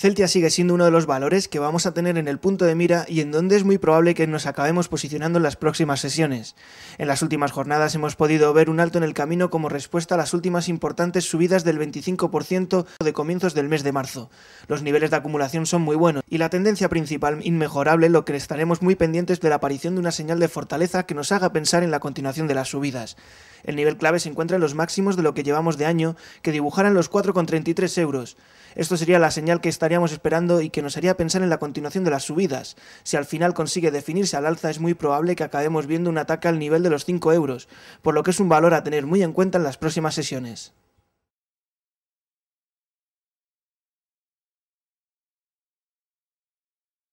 Celtia sigue siendo uno de los valores que vamos a tener en el punto de mira y en donde es muy probable que nos acabemos posicionando en las próximas sesiones. En las últimas jornadas hemos podido ver un alto en el camino como respuesta a las últimas importantes subidas del 25% de comienzos del mes de marzo. Los niveles de acumulación son muy buenos y la tendencia principal inmejorable, lo que estaremos muy pendientes de la aparición de una señal de fortaleza que nos haga pensar en la continuación de las subidas. El nivel clave se encuentra en los máximos de lo que llevamos de año, que dibujaran los 4,33 euros. Esto sería la señal que estaríamos esperando y que nos haría pensar en la continuación de las subidas. Si al final consigue definirse al alza es muy probable que acabemos viendo un ataque al nivel de los 5 euros, por lo que es un valor a tener muy en cuenta en las próximas sesiones.